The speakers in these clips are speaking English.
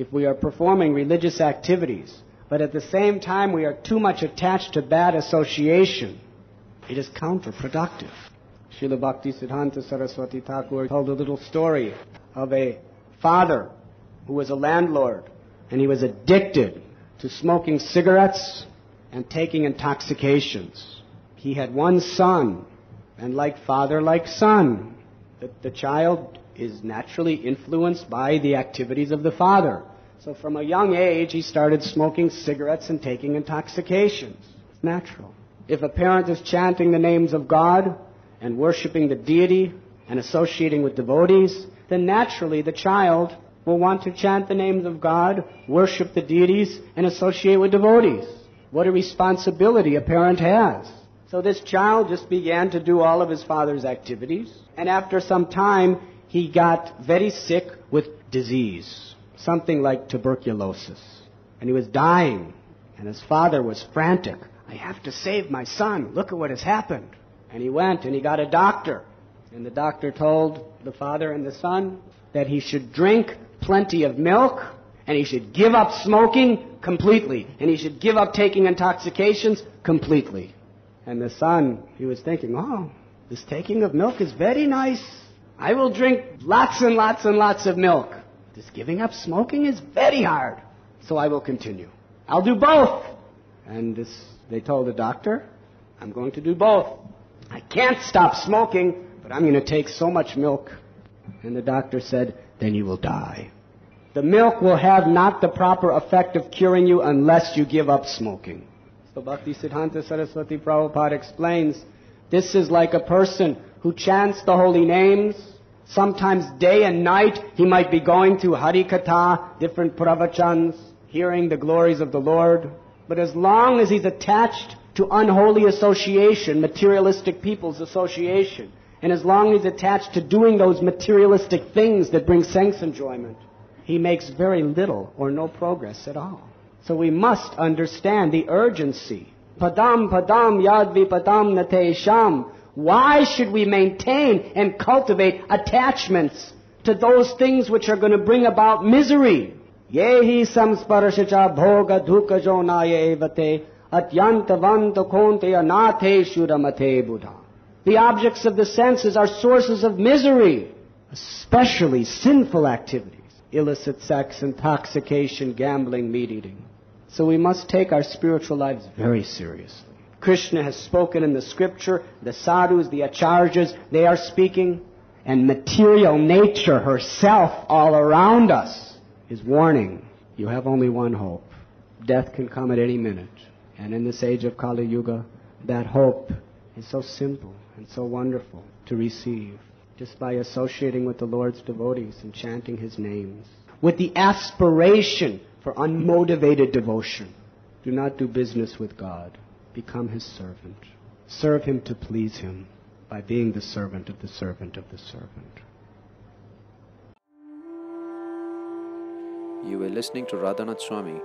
if we are performing religious activities, but at the same time we are too much attached to bad association, it is counterproductive. Srila Bhakti Siddhanta Saraswati Thakur told a little story of a father who was a landlord and he was addicted to smoking cigarettes and taking intoxications. He had one son, and like father, like son, the, the child is naturally influenced by the activities of the father. So from a young age, he started smoking cigarettes and taking intoxications. It's natural. If a parent is chanting the names of God and worshiping the deity and associating with devotees, then naturally the child will want to chant the names of God, worship the deities, and associate with devotees. What a responsibility a parent has. So this child just began to do all of his father's activities, and after some time, he got very sick with disease, something like tuberculosis. And he was dying, and his father was frantic. I have to save my son. Look at what has happened. And he went and he got a doctor. And the doctor told the father and the son that he should drink plenty of milk and he should give up smoking completely and he should give up taking intoxications completely. And the son, he was thinking, oh, this taking of milk is very nice. I will drink lots and lots and lots of milk. This giving up smoking is very hard. So I will continue. I'll do both. And this, they told the doctor, I'm going to do both. I can't stop smoking, but I'm going to take so much milk. And the doctor said, then you will die. The milk will have not the proper effect of curing you unless you give up smoking. So Bhakti Siddhanta Saraswati Prabhupada explains, this is like a person who chants the holy names. Sometimes day and night he might be going to Hari Katha, different pravachans, hearing the glories of the Lord. But as long as he's attached to unholy association, materialistic people's association, and as long as he's attached to doing those materialistic things that bring sense enjoyment, he makes very little or no progress at all. So we must understand the urgency. Padam padam yadvi padam nate sham. Why should we maintain and cultivate attachments to those things which are going to bring about misery? Yehi samsparashacha bhoga dhuka jonaye evate atyantavanta konte anathe shuramate buddha. The objects of the senses are sources of misery, especially sinful activities, illicit sex, intoxication, gambling, meat eating. So we must take our spiritual lives very seriously. Krishna has spoken in the scripture, the sadhus, the acharyas, they are speaking, and material nature herself all around us is warning. You have only one hope. Death can come at any minute. And in this age of Kali Yuga, that hope is so simple and so wonderful to receive just by associating with the Lord's devotees and chanting His names. With the aspiration for unmotivated devotion. Do not do business with God. Become His servant. Serve Him to please Him by being the servant of the servant of the servant. You were listening to Radhanath Swami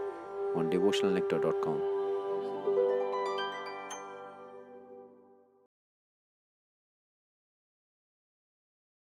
on devotionalnectar.com.